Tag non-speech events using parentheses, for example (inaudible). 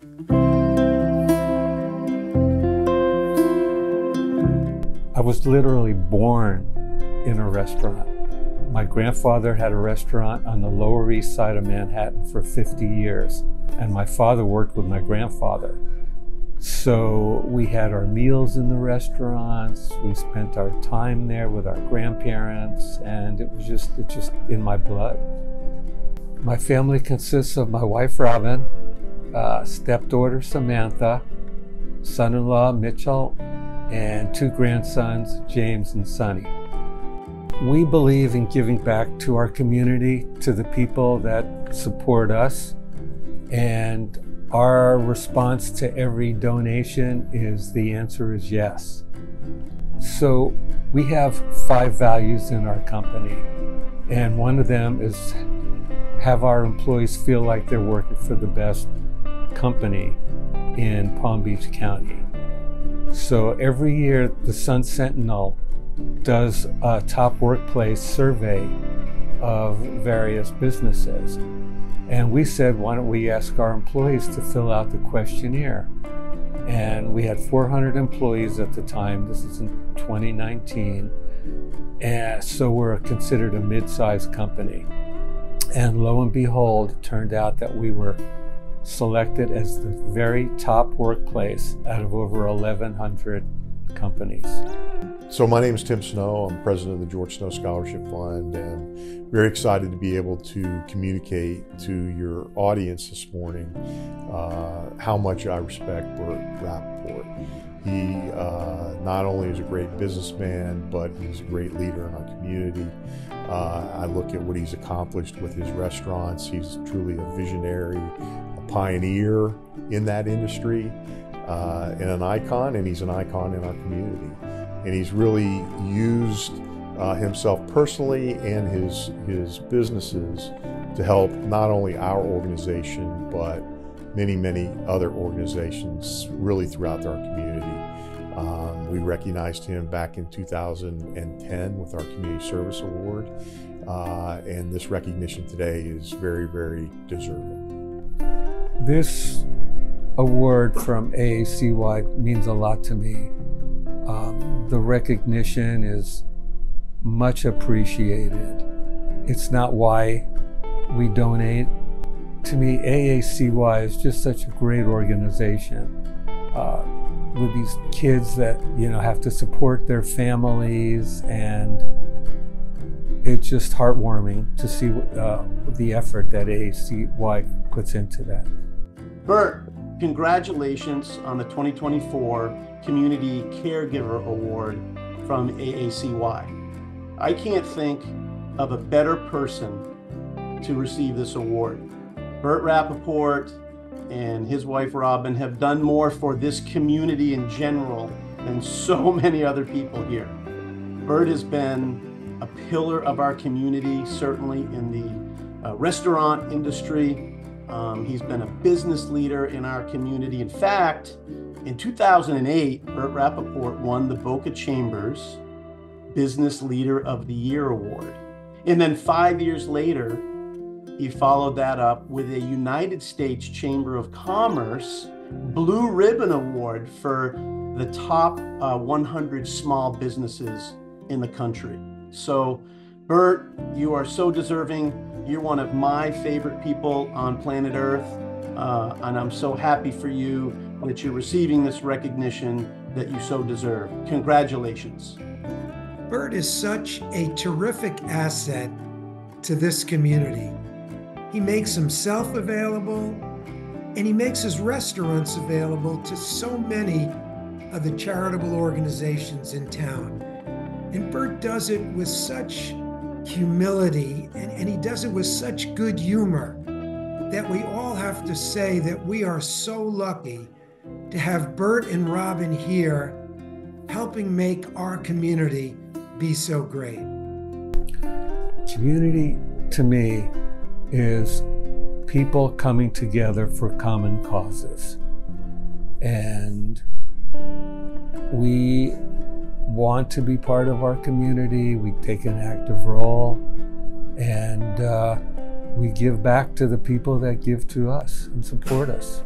I was literally born in a restaurant. My grandfather had a restaurant on the Lower East Side of Manhattan for 50 years, and my father worked with my grandfather. So we had our meals in the restaurants, we spent our time there with our grandparents, and it was just it's just in my blood. My family consists of my wife Robin, uh, stepdaughter Samantha, son-in-law Mitchell, and two grandsons, James and Sonny. We believe in giving back to our community, to the people that support us, and our response to every donation is the answer is yes. So we have five values in our company, and one of them is have our employees feel like they're working for the best company in Palm Beach County. So every year, the Sun Sentinel does a top workplace survey of various businesses. And we said, why don't we ask our employees to fill out the questionnaire? And we had 400 employees at the time. This is in 2019. And so we're considered a mid sized company. And lo and behold, it turned out that we were selected as the very top workplace out of over 1,100 companies. So my name is Tim Snow. I'm president of the George Snow Scholarship Fund and very excited to be able to communicate to your audience this morning uh, how much I respect Burt Rapoport. He uh, not only is a great businessman, but he's a great leader in our community. Uh, I look at what he's accomplished with his restaurants. He's truly a visionary, pioneer in that industry uh, and an icon, and he's an icon in our community. And he's really used uh, himself personally and his, his businesses to help not only our organization, but many, many other organizations really throughout our community. Um, we recognized him back in 2010 with our Community Service Award, uh, and this recognition today is very, very deserving. This award from AACY means a lot to me. Um, the recognition is much appreciated. It's not why we donate. To me, AACY is just such a great organization uh, with these kids that you know have to support their families, and it's just heartwarming to see uh, the effort that AACY puts into that. Burt, congratulations on the 2024 Community Caregiver Award from AACY. I can't think of a better person to receive this award. Burt Rapoport and his wife Robin have done more for this community in general than so (laughs) many other people here. Burt has been a pillar of our community, certainly in the uh, restaurant industry, um, he's been a business leader in our community. In fact, in 2008, Burt Rapoport won the Boca Chambers Business Leader of the Year Award. And then five years later, he followed that up with a United States Chamber of Commerce Blue Ribbon Award for the top uh, 100 small businesses in the country. So, Burt, you are so deserving you're one of my favorite people on planet Earth, uh, and I'm so happy for you that you're receiving this recognition that you so deserve. Congratulations. Burt is such a terrific asset to this community. He makes himself available and he makes his restaurants available to so many of the charitable organizations in town. And Burt does it with such humility, and, and he does it with such good humor that we all have to say that we are so lucky to have Burt and Robin here helping make our community be so great. Community to me is people coming together for common causes. And we want to be part of our community. We take an active role and uh, we give back to the people that give to us and support us.